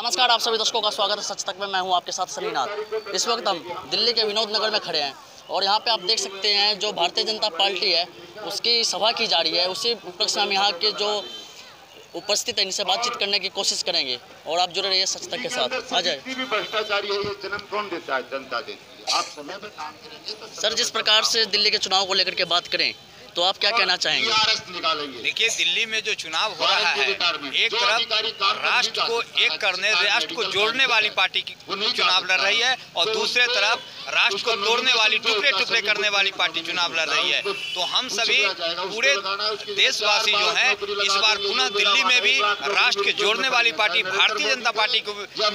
नमस्कार आप सभी दर्शकों का स्वागत है। सच तक में मैं हूँ आपके साथ सलीनाथ। इस वक्त हम दिल्ली के विनोद नगर में खड़े हैं और यहाँ पे आप देख सकते हैं जो भारतीय जनता पार्टी है उसकी सभा की जा रही है। उसी उपलक्ष्य में हम यहाँ के जो उपस्थित है इनसे बातचीत करने की कोशिश करेंगे और आप जुड़े रहिए सच तक के साथ। आ जाए। भी भ्रष्टाचारी है ये जन्म कौन देता है? जनता देती है। आप समय पर काम करेंगे तो सर जिस प्रकार से दिल्ली के चुनाव को लेकर के बात करें तो आप क्या कहना चाहेंगे? देखिए दिल्ली में जो चुनाव हो रहा है एक तरफ़ राष्ट्र को एक करने राष्ट्र को जोड़ने वाली पार्टी की चुनाव लड़ रही है और दूसरे तरफ़ राष्ट्र को तोड़ने वाली टुकड़े टुकड़े करने वाली पार्टी चुनाव लड़ रही है। तो हम सभी पूरे देशवासी जो है इस बार पुनः दिल्ली में भी राष्ट्र के जोड़ने वाली पार्टी भारतीय जनता पार्टी को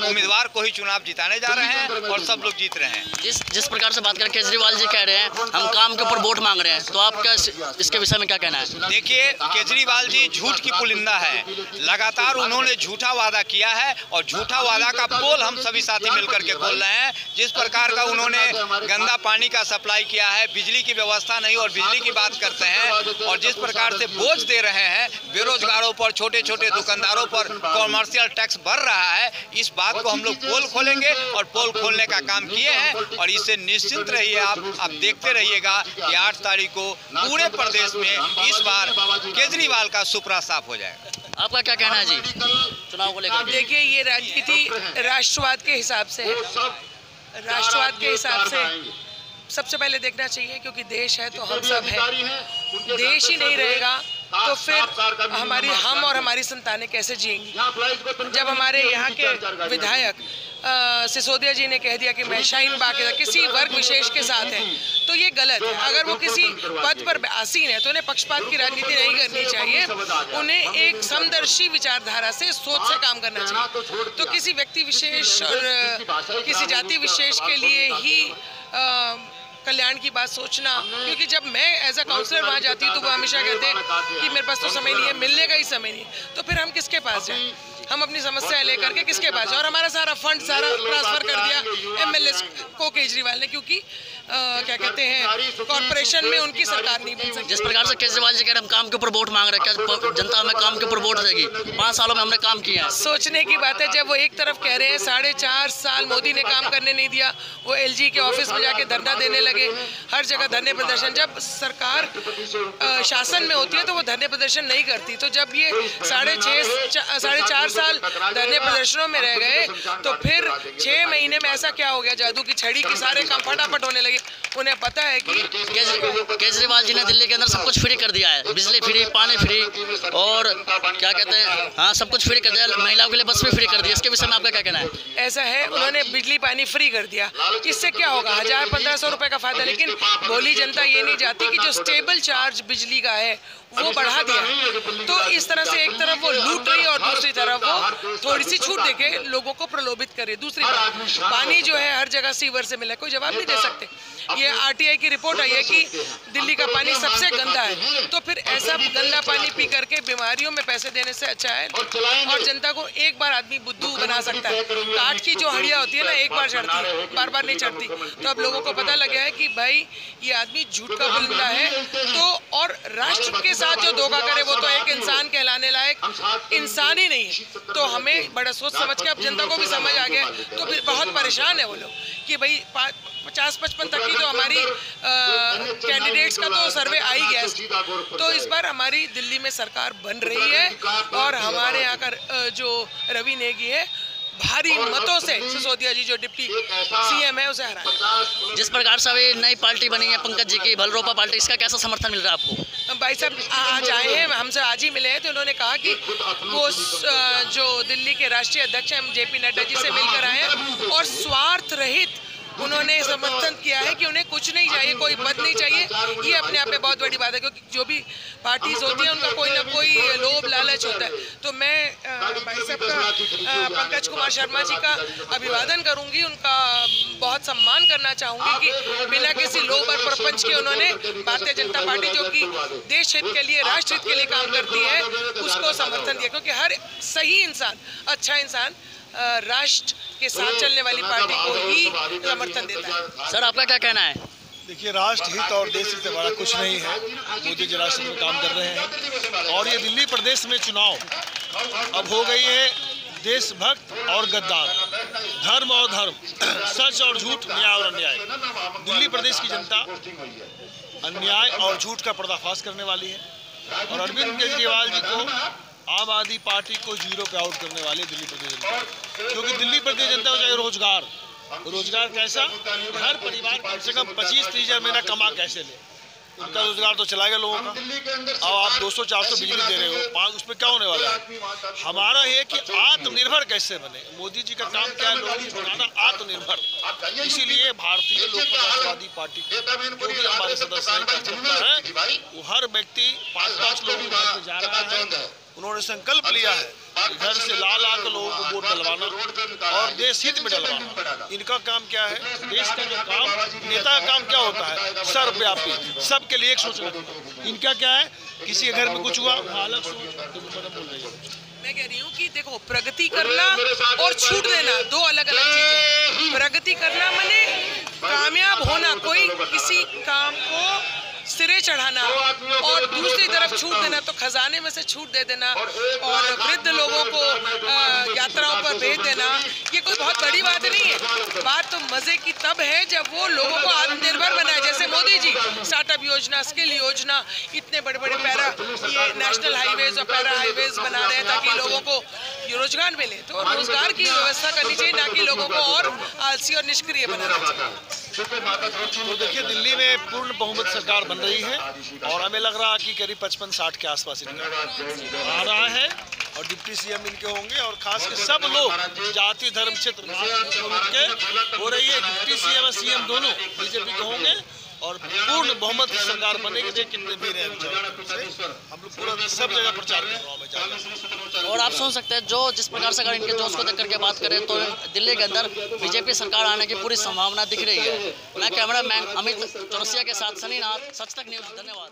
उम्मीदवार को ही चुनाव जिताने जा रहे हैं और सब लोग जीत रहे हैं। जिस जिस प्रकार से बात करें केजरीवाल जी कह रहे हैं हम काम के ऊपर वोट मांग रहे हैं। तो आप इस- इसके विषय में क्या कहना है? देखिए केजरीवाल जी झूठ की पुलिंदा है। लगातार उन्होंने झूठा वादा किया है और झूठा वादा का पोल हम सभी साथी मिलकर के खोल रहे हैं। जिस प्रकार का उन्होंने गंदा पानी का सप्लाई किया है बिजली की व्यवस्था नहीं और बिजली की बात करते हैं और जिस प्रकार से बोझ दे रहे हैं बेरोजगारों पर छोटे छोटे दुकानदारों पर कॉमर्शियल टैक्स बढ़ रहा है। इस बात को हम लोग पोल खोलेंगे और पोल खोलने का काम किए हैं और इससे निश्चित रहिए आप आप देखते रहिएगा कि आठ तारीख को पूरे प्रदेश में इस बार केजरीवाल का सुपरा साफ़ हो जाएगा। आपका क्या कहना है जी? चुनाव को लेकर देखिए ये राजनीति राष्ट्रवाद के हिसाब से है। राष्ट्रवाद के हिसाब से सबसे पहले देखना चाहिए क्योंकि देश है तो हम सब है। देश ही नहीं रहेगा तो फिर हमारी हम और हमारी संतानें कैसे जिएँगी? जब हमारे यहाँ के विधायक सिसोदिया जी ने कह दिया कि मैं शाहीन बाग के किसी वर्ग विशेष के साथ है। तो ये गलत है। अगर वो किसी पद पर आसीन है तो उन्हें पक्षपात की राजनीति नहीं करनी चाहिए। उन्हें एक समदर्शी विचारधारा से सोच से काम करना चाहिए। तो किसी व्यक्ति विशेष और किसी जाति विशेष के लिए ही कल्याण की बात सोचना। क्योंकि जब मैं एज अ काउंसलर वहाँ जाती हूँ तो वो हमेशा कहते हैं कि मेरे पास तो समय नहीं है, मिलने का ही समय नहीं है। तो फिर हम किसके पास जाएँ? हम अपनी समस्या लेकर के किसके पास और हमारा सारा फंड सारा ट्रांसफ़र कर दिया एमएलए को केजरीवाल ने क्योंकि क्या कहते हैं कॉरपोरेशन में उनकी सरकार नहीं बन सकती। जिस प्रकार से केजरीवाल जी कह रहे हैं हम काम के ऊपर वोट मांग रहे हैं क्या जनता हमें काम के ऊपर वोट देगी पाँच सालों में हमने काम किया है। सोचने की बात है जब वो एक तरफ़ कह रहे हैं साढ़े चार साल मोदी ने काम करने नहीं दिया वो एलजी के ऑफ़िस में जाके धरना देने लगे हर जगह धरने प्रदर्शन। जब सरकार शासन में होती है तो वो धरने प्रदर्शन नहीं करती। तो जब ये साढ़े छः साढ़े चार साल धरने प्रदर्शनों में रह गए तो फिर छः महीने में ऐसा क्या हो गया? जादू की छड़ी की सारे काम फटाफट होने लगे। उन्हें पता है कि केजरीवाल जी ने दिल्ली के अंदर सब कुछ फ्री कर दिया है। बिजली फ्री पानी फ्री और क्या कहते हैं हाँ सब कुछ फ्री कर दिया महिलाओं के लिए बस भी फ्री कर दिया इसके विषय में आपका क्या कहना है? ऐसा है उन्होंने बिजली पानी फ्री कर दिया। इससे क्या होगा? हज़ार पंद्रह सौ रुपए का फ़ायदा लेकिन भोली जनता ये नहीं चाहती कि जो स्टेबल चार्ज बिजली का है वो बढ़ा दिया। तो इस तरह से एक तरफ़ वो लूट रही है और दूसरी तरफ़ वो थोड़ी सी छूट देके लोगों को प्रलोभित करे दूसरी पानी जो है हर जगह सीवर से मिला कोई जवाब नहीं दे सकते। ये आरटीआई की रिपोर्ट आई है कि दिल्ली का पानी सबसे गंदा है। तो फिर ऐसा गंदा पानी पी करके बीमारियों में पैसे देने से अच्छा है और जनता को एक बार आदमी बुद्धू बना सकता है। काट की जो हड़िया होती है ना एक बार चढ़ती है बार बार नहीं चढ़ती। तो अब लोगों को पता गया है कि भाई, ये आदमी झूठ का बुलंदा है। तो और राष्ट्र के साथ जो धोखा करे, वो तो एक इंसान कहलाने लायक इंसान ही नहीं है। तो हमें बड़ा सोच समझ के, अब जनता को भी समझ आ गया तो फिर बहुत परेशान है वो लोग कि भाई पचास पचपन तक की तो हमारी कैंडिडेट्स का तो सर्वे आ ही गया तो इस बार हमारी दिल्ली में सरकार बन रही है और हमारे यहाँ का जो रवि नेगी है भारी मतों से सिसोदिया जी जो डिप्टी सीएम है उसे हराया। जिस प्रकार से अभी नई पार्टी बनी है पंकज जी की भलरोपा पार्टी इसका कैसा समर्थन मिल रहा है आपको? भाई साहब आज आए हैं हमसे आज ही मिले हैं तो उन्होंने कहा कि वो जो दिल्ली के राष्ट्रीय अध्यक्ष हैं जेपी नड्डा जी से मिलकर आए हैं और स्वार्थ रहित उन्होंने समर्थन किया है कि उन्हें कुछ नहीं चाहिए कोई पद नहीं चाहिए। ये अपने आप में बहुत बड़ी बात है क्योंकि जो भी पार्टीज़ होती है उनका कोई ना कोई लोभ लालच होता है। तो मैं भाई साहब का पंकज कुमार शर्मा जी का अभिवादन करूँगी उनका बहुत सम्मान करना चाहूँगी कि बिना किसी लोभ और प्रपंच के उन्होंने भारतीय जनता पार्टी जो कि देश हित के लिए राष्ट्र हित के लिए काम करती है उसको समर्थन दिया क्योंकि हर सही इंसान अच्छा इंसान राष्ट्र के साथ चलने वाली पार्टी को ही समर्थन देता है। सर आपका क्या कहना है? देखिए राष्ट्र हित और देश हित से बड़ा कुछ नहीं है। मोदी जी राष्ट्र में काम कर रहे हैं। और ये दिल्ली प्रदेश में चुनाव अब हो गई है देशभक्त और गद्दार। धर्म और धर्म सच और झूठ न्याय और अन्याय। दिल्ली प्रदेश की जनता अन्याय और झूठ का पर्दाफाश करने वाली है। और अरविंद केजरीवाल जी को आम आदमी पार्टी को ज़ीरो पे आउट करने वाले दिल्ली प्रदेश जनता। क्योंकि दिल्ली प्रदेश जनता को चाहिए रोज़गार। रोज़गार कैसा? हर परिवार कम से कम पच्चीस तीस हज़ार महीना कमा कैसे ले? उनका रोज़गार तो चला गया लोगों का। अब आप 200-400 बिजली दे रहे हो। पाँच उसमें क्या होने वाला है? हमारा ये कि आत्मनिर्भर कैसे बने? मोदी जी का काम क्या है? लोगों को बनाना आत्मनिर्भर। इसीलिए भारतीय लोक प्रजातंत्रवादी पार्टी जो भी हमारे सदस्य हैं है? वो हर व्यक्ति पाँच पाँच लोगों के जा रहा है। उन्होंने संकल्प लिया है। कि घर से ला ला कर लोगों को वोट डलवाना और देश हित में डलवाना। इनका काम क्या है? देश का जो काम नेता का काम क्या होता है? सर्वव्यापी सबके लिए एक सोचना इनका क्या है? किसी के घर में कुछ हुआ? अलग सोच तो बोल रही है। मैं कह रही हूँ कि देखो प्रगति करना और छूट देना दो अलग अलग चीज़ें हैं। प्रगति करना मैंने कामयाब होना कोई किसी काम को सिरे चढ़ाना और दूसरी तरफ़ छूट देना तो खजाने में से छूट दे देना और वृद्ध लोगों को यात्राओं पर भेज देना। ये कोई बहुत बड़ी बात नहीं है। बात तो मज़े की तब है जब वो लोगों को आत्मनिर्भर बनाए। जैसे मोदी जी स्टार्टअप योजना स्किल योजना इतने बड़े बड़े पैरा ये नेशनल हाईवेज और पैरा हाईवेज बना रहे हैं ताकि लोगों को रोज़गार मिले। तो रोज़गार की व्यवस्था करनी चाहिए ना कि लोगों को और आलसी और निष्क्रिय बनाना चाहिए। तो देखिए दिल्ली में पूर्ण बहुमत सरकार बन रही है और हमें लग रहा है कि करीब पचपन साठ के आसपास इनका आ रहा है और डिप्टी सीएम इनके होंगे और खास के सब लोग जाति धर्म क्षेत्र के हो रही है डिप्टी सीएम और सीएम दोनों बीजेपी के होंगे। और पूर्ण बहुमत की सरकार बनेगी रहे हम लोग पूरा सब जगह प्रचार कर और आप सुन सकते हैं, जो जिस प्रकार से अगर इनके जोश को देख करके बात करें तो दिल्ली के अंदर बीजेपी सरकार आने की पूरी संभावना दिख रही है। मैं कैमरा मैन अमित चौरसिया के साथ सनी नाथ, सच तक न्यूज़, धन्यवाद।